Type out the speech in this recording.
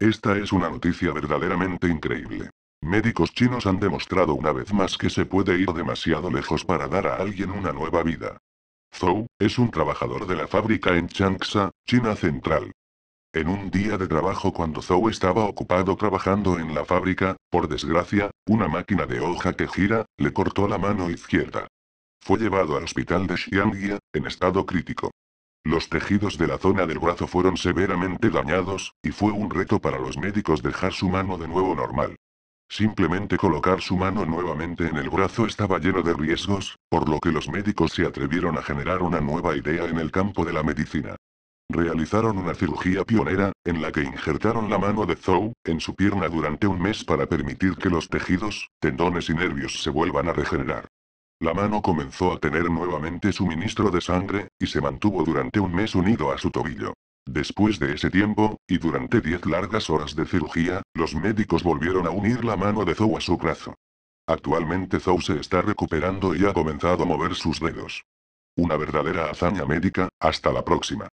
es una noticia verdaderamente increíble. Médicos chinos han demostrado una vez más que se puede ir demasiado lejos para dar a alguien una nueva vida. Zhou, es un trabajador de la fábrica en Changsha, China Central. En un día de trabajo cuando Zhou estaba ocupado trabajando en la fábrica, por desgracia, una máquina de hoja que gira, le cortó la mano izquierda. Fue llevado al hospital de Xiangjia, en estado crítico. Los tejidos de la zona del brazo fueron severamente dañados, y fue un reto para los médicos dejar su mano de nuevo normal. Simplemente colocar su mano nuevamente en el brazo estaba lleno de riesgos, por lo que los médicos se atrevieron a generar una nueva idea en el campo de la medicina. Realizaron una cirugía pionera, en la que injertaron la mano de Zhou, en su pierna durante un mes para permitir que los tejidos, tendones y nervios se vuelvan a regenerar. La mano comenzó a tener nuevamente suministro de sangre, y se mantuvo durante un mes unido a su tobillo. Después de ese tiempo, y durante 10 largas horas de cirugía, los médicos volvieron a unir la mano de Zhou a su brazo. Actualmente Zhou se está recuperando y ha comenzado a mover sus dedos. Una verdadera hazaña médica, hasta la próxima.